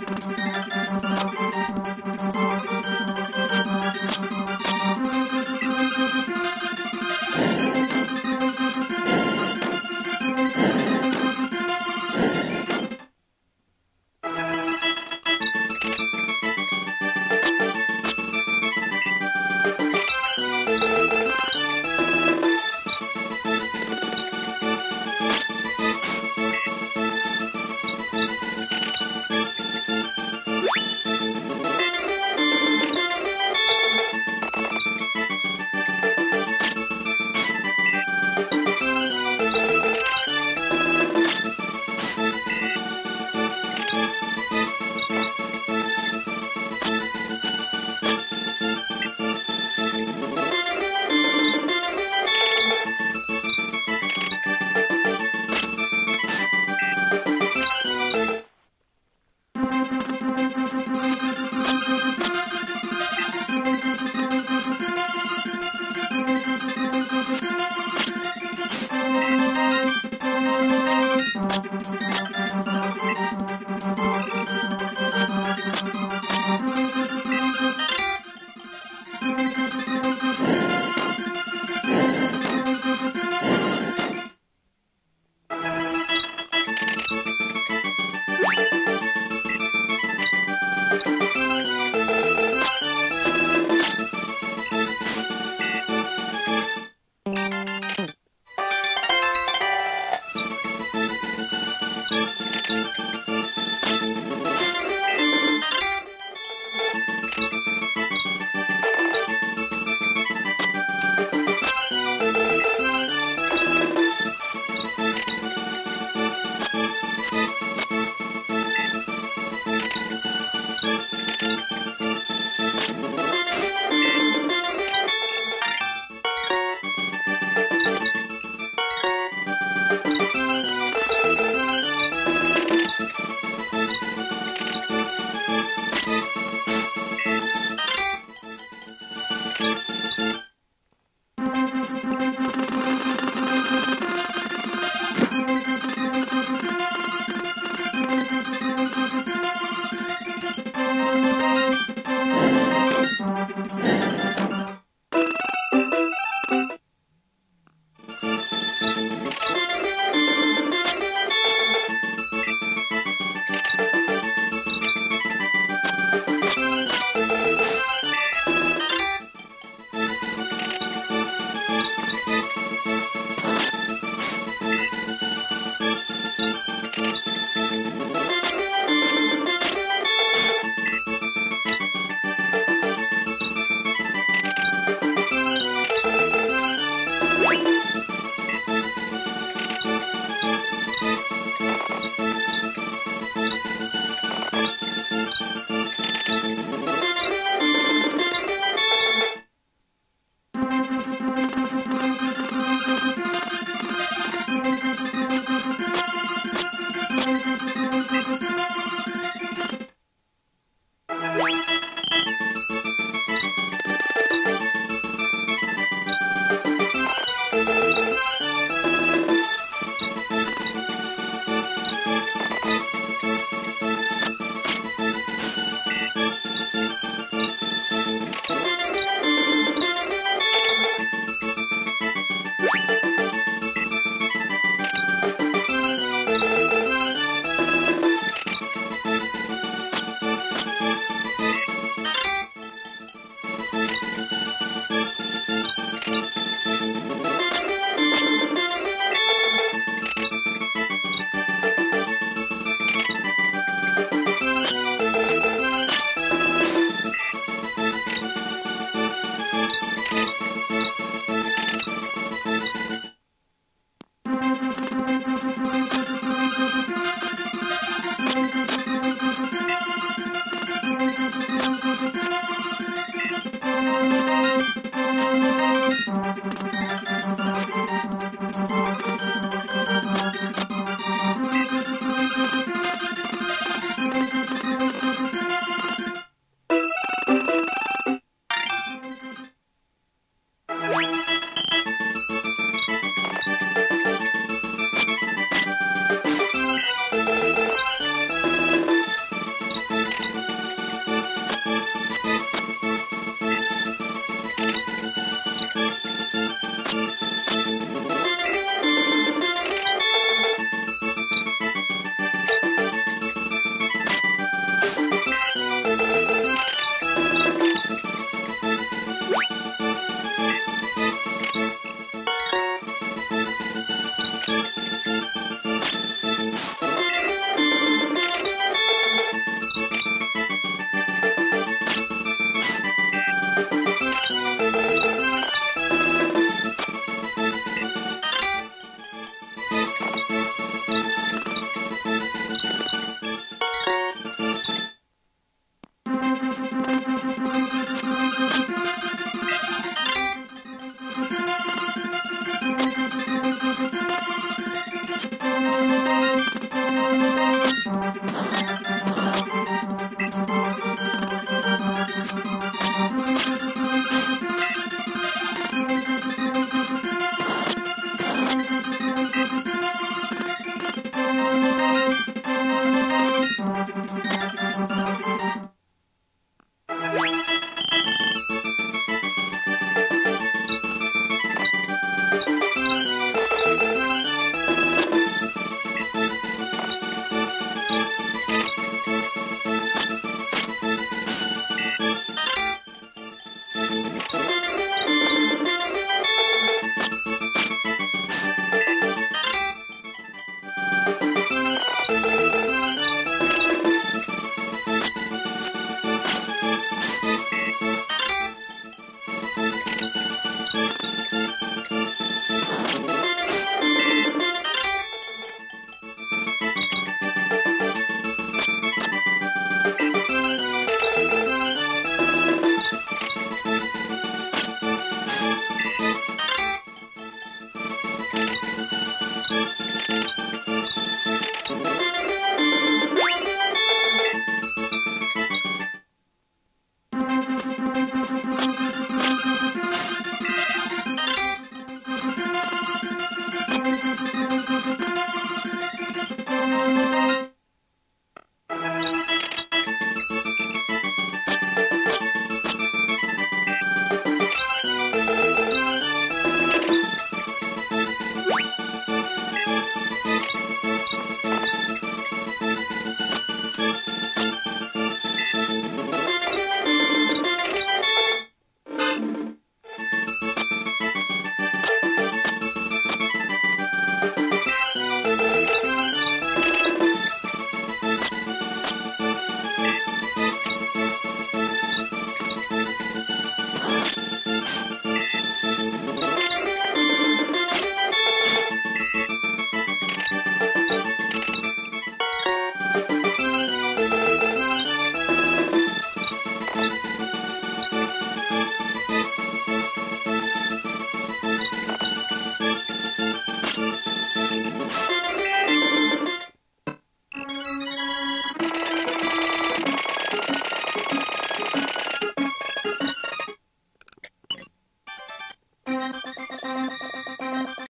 やったー!